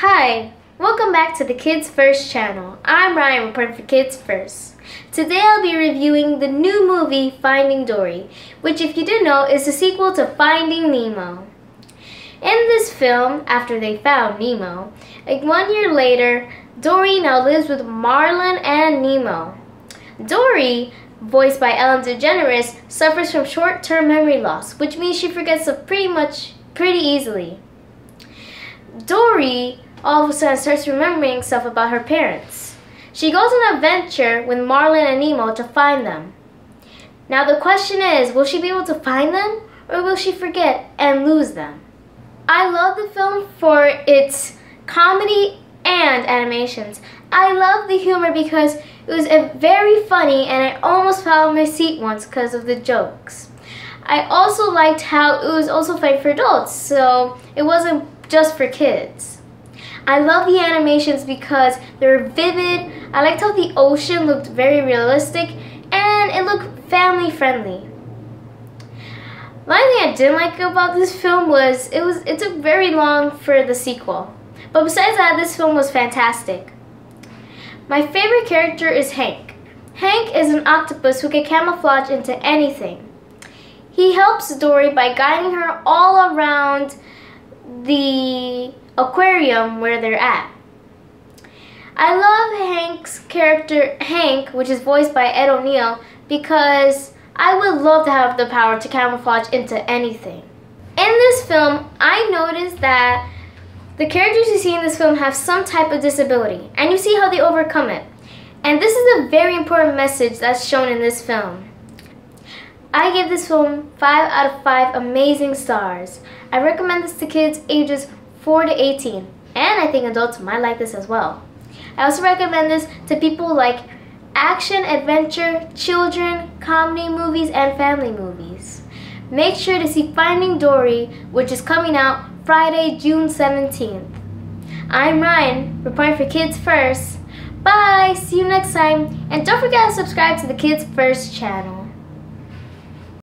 Hi, welcome back to the Kids First channel. I'm Ryan reporting for Kids First. Today I'll be reviewing the new movie Finding Dory, which if you didn't know is the sequel to Finding Nemo. In this film, after they found Nemo, like one year later, Dory now lives with Marlin and Nemo. Dory, voiced by Ellen DeGeneres, suffers from short-term memory loss, which means she forgets pretty much pretty easily. Dory all of a sudden starts remembering stuff about her parents. She goes on an adventure with Marlin and Nemo to find them. Now the question is, will she be able to find them or will she forget and lose them? I love the film for its comedy and animations. I love the humor because it was very funny and I almost fell on my seat once because of the jokes. I also liked how it was also fun for adults, so it wasn't just for kids. I love the animations because they're vivid. I liked how the ocean looked very realistic and it looked family friendly. One thing I didn't like about this film was it was it took very long for the sequel. But besides that, this film was fantastic. My favorite character is Hank. Hank is an octopus who can camouflage into anything. He helps Dory by guiding her all around the aquarium where they're at. I love Hank's character, Hank, which is voiced by Ed O'Neill, because I would love to have the power to camouflage into anything. In this film, I noticed that the characters you see in this film have some type of disability, and you see how they overcome it. And this is a very important message that's shown in this film. I give this film 5 out of 5 amazing stars. I recommend this to kids ages 4 to 18, and I think adults might like this as well. I also recommend this to people like action, adventure, children, comedy movies, and family movies. Make sure to see Finding Dory, which is coming out Friday, June 17th. I'm Ryan, reporting for Kids First. Bye! See you next time, and don't forget to subscribe to the Kids First channel.